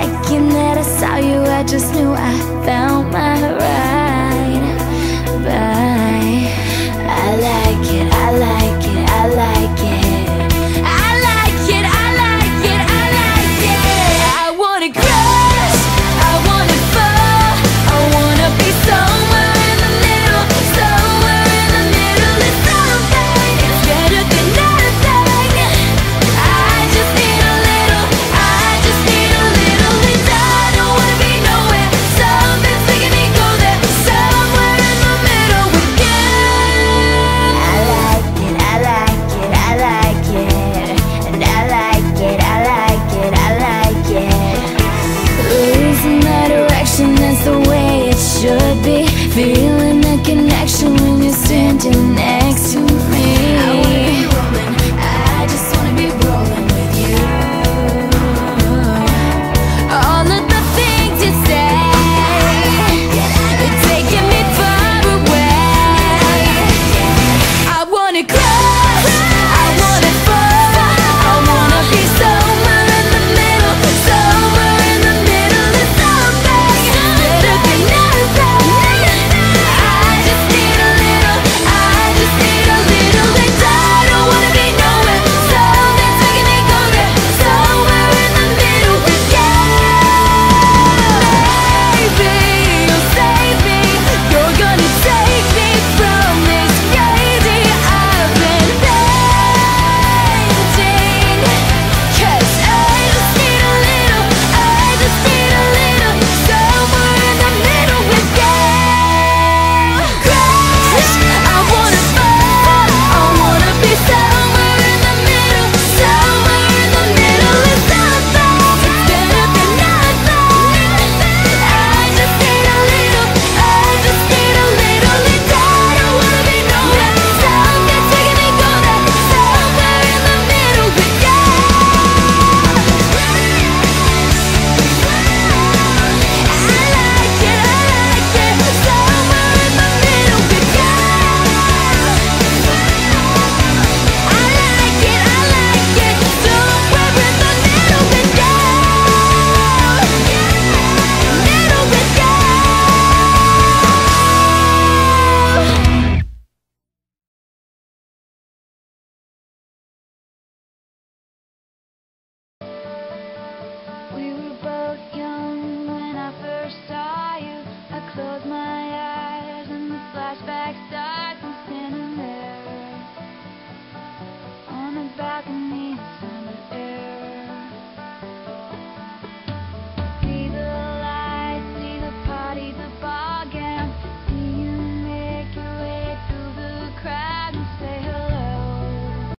second that I saw you, I just knew I found my right. feel backside.